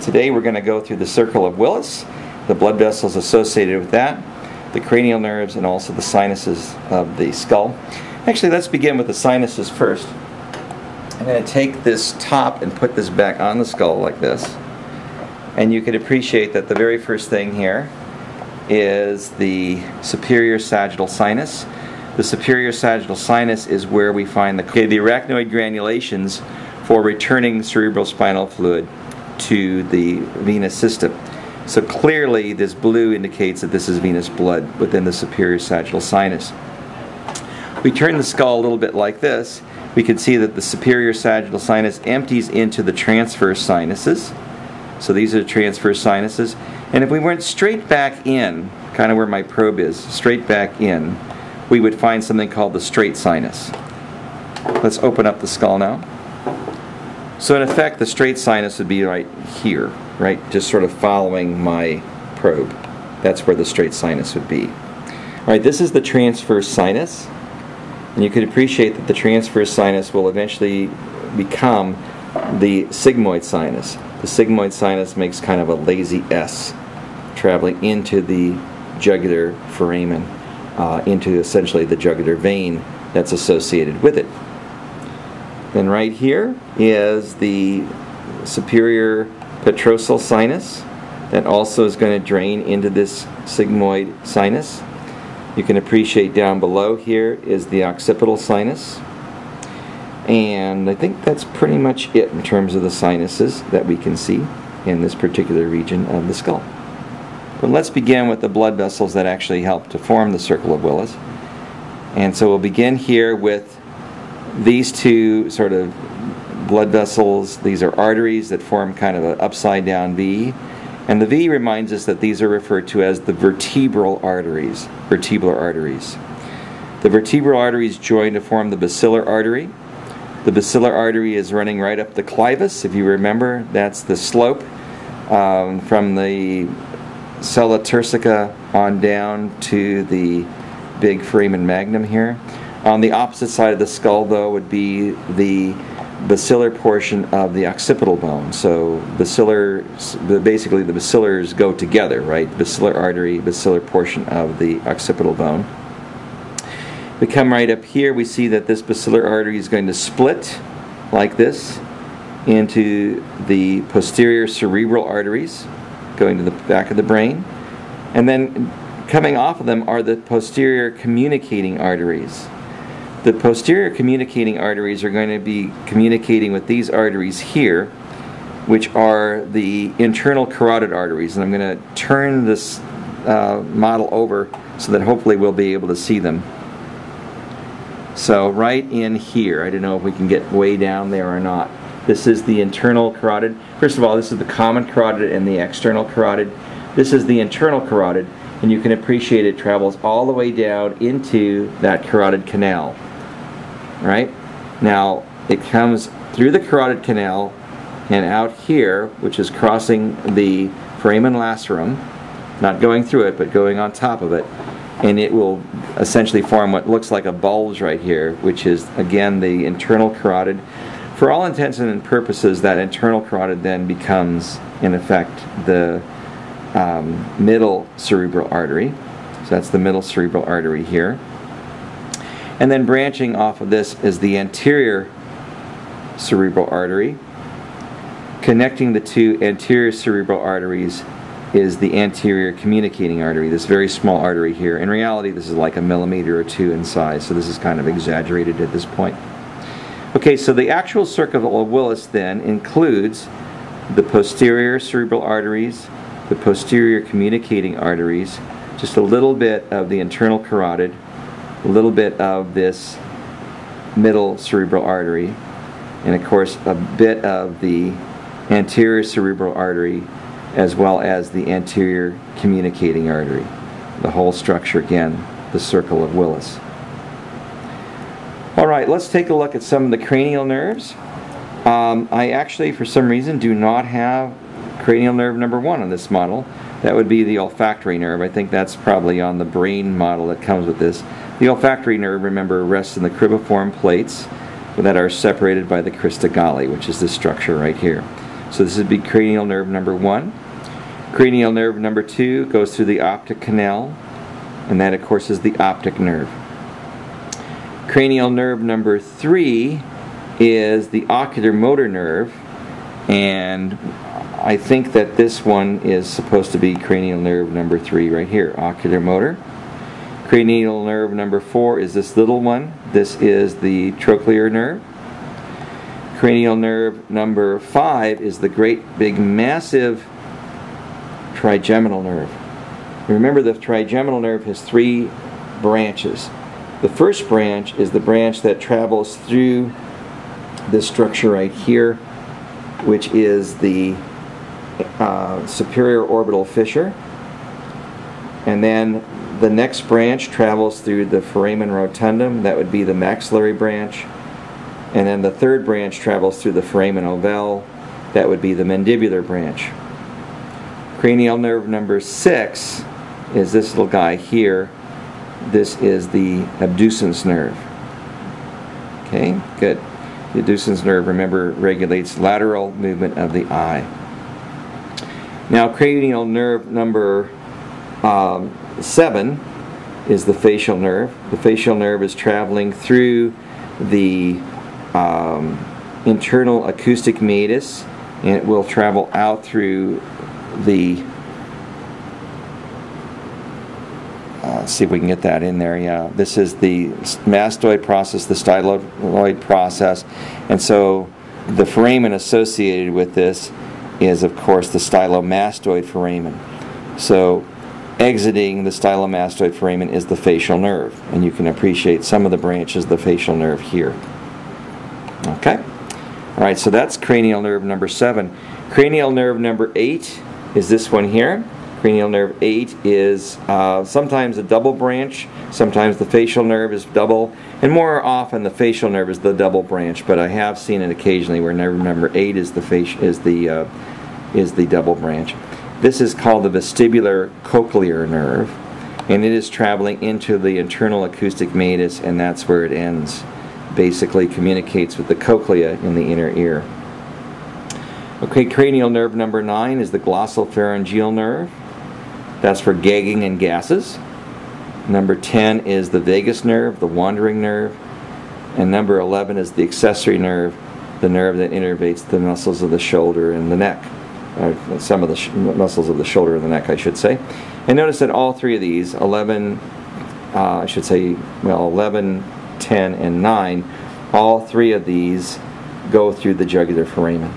Today we're going to go through the circle of Willis, the blood vessels associated with that, the cranial nerves, and also the sinuses of the skull. Actually, let's begin with the sinuses first. I'm going to take this top and put this back on the skull like this. And you can appreciate that the very first thing here is the superior sagittal sinus. The superior sagittal sinus is where we find the, okay, the arachnoid granulations for returning cerebrospinal fluid to the venous system. So clearly this blue indicates that this is venous blood within the superior sagittal sinus. We turn the skull a little bit like this, we can see that the superior sagittal sinus empties into the transverse sinuses. So these are the transverse sinuses. And if we went straight back in, kind of where my probe is, straight back in, we would find something called the straight sinus. Let's open up the skull now. So in effect, the straight sinus would be right here, right? Just sort of following my probe. That's where the straight sinus would be. All right, this is the transverse sinus. And you could appreciate that the transverse sinus will eventually become the sigmoid sinus. The sigmoid sinus makes kind of a lazy S traveling into the jugular foramen, uh, into essentially the jugular vein that's associated with it. Then right here is the superior petrosal sinus that also is going to drain into this sigmoid sinus. You can appreciate down below here is the occipital sinus. And I think that's pretty much it in terms of the sinuses that we can see in this particular region of the skull. But let's begin with the blood vessels that actually help to form the circle of Willis. And so we'll begin here with these two sort of blood vessels. These are arteries that form kind of an upside down V. And the V reminds us that these are referred to as the vertebral arteries, vertebral arteries. The vertebral arteries join to form the basilar artery. The basilar artery is running right up the clivus. If you remember, that's the slope um, from the sella turcica on down to the big foramen magnum here. On the opposite side of the skull, though, would be the basilar portion of the occipital bone. So basilar, basically the basilars go together, right? Basilar artery, basilar portion of the occipital bone. We come right up here, we see that this basilar artery is going to split like this into the posterior cerebral arteries going to the back of the brain. And then coming off of them are the posterior communicating arteries. The posterior communicating arteries are going to be communicating with these arteries here, which are the internal carotid arteries. And I'm going to turn this uh, model over so that hopefully we'll be able to see them. So right in here, I don't know if we can get way down there or not. This is the internal carotid. First of all, this is the common carotid and the external carotid. This is the internal carotid, and you can appreciate it travels all the way down into that carotid canal right? Now, it comes through the carotid canal and out here, which is crossing the foramen lacerum, not going through it, but going on top of it, and it will essentially form what looks like a bulge right here, which is, again, the internal carotid. For all intents and purposes, that internal carotid then becomes, in effect, the um, middle cerebral artery. So that's the middle cerebral artery here. And then branching off of this is the anterior cerebral artery. Connecting the two anterior cerebral arteries is the anterior communicating artery, this very small artery here. In reality, this is like a millimeter or two in size, so this is kind of exaggerated at this point. Okay, so the actual circle of Willis then includes the posterior cerebral arteries, the posterior communicating arteries, just a little bit of the internal carotid, a little bit of this middle cerebral artery, and of course a bit of the anterior cerebral artery as well as the anterior communicating artery. The whole structure again, the circle of Willis. All right, let's take a look at some of the cranial nerves. Um, I actually, for some reason, do not have cranial nerve number one on this model. That would be the olfactory nerve. I think that's probably on the brain model that comes with this. The olfactory nerve, remember, rests in the cribriform plates that are separated by the crista galli, which is this structure right here. So this would be cranial nerve number one. Cranial nerve number two goes through the optic canal, and that, of course, is the optic nerve. Cranial nerve number three is the oculomotor nerve, and I think that this one is supposed to be cranial nerve number three right here, oculomotor. Cranial nerve number four is this little one. This is the trochlear nerve. Cranial nerve number five is the great big massive trigeminal nerve. Remember the trigeminal nerve has three branches. The first branch is the branch that travels through this structure right here, which is the uh, superior orbital fissure. And then the next branch travels through the foramen rotundum, that would be the maxillary branch. And then the third branch travels through the foramen ovale, that would be the mandibular branch. Cranial nerve number six is this little guy here. This is the abducens nerve. Okay, good. The abducens nerve, remember, regulates lateral movement of the eye. Now, cranial nerve number um, seven is the facial nerve. The facial nerve is traveling through the um, internal acoustic meatus and it will travel out through the uh, see if we can get that in there. Yeah, this is the mastoid process, the styloid process, and so the foramen associated with this is, of course, the stylomastoid foramen. So, exiting the stylomastoid foramen is the facial nerve, and you can appreciate some of the branches of the facial nerve here. Okay? All right, so that's cranial nerve number seven. Cranial nerve number eight is this one here. Cranial nerve 8 is uh, sometimes a double branch, sometimes the facial nerve is double, and more often the facial nerve is the double branch. But I have seen it occasionally where nerve number 8 is the face is the uh, is the double branch. This is called the vestibular cochlear nerve, and it is traveling into the internal acoustic meatus, and that's where it ends. Basically, communicates with the cochlea in the inner ear. Okay, cranial nerve number nine is the glossopharyngeal nerve. That's for gagging and gases. Number 10 is the vagus nerve, the wandering nerve. And number 11 is the accessory nerve, the nerve that innervates the muscles of the shoulder and the neck. Or some of the muscles of the shoulder and the neck, I should say. And notice that all three of these, 11, uh, I should say, well, 11, 10, and 9, all three of these go through the jugular foramen.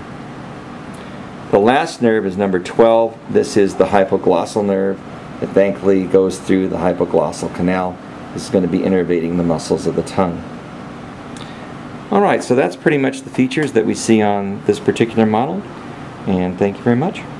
The last nerve is number 12. This is the hypoglossal nerve. It thankfully goes through the hypoglossal canal. This is going to be innervating the muscles of the tongue. Alright, so that's pretty much the features that we see on this particular model. And thank you very much.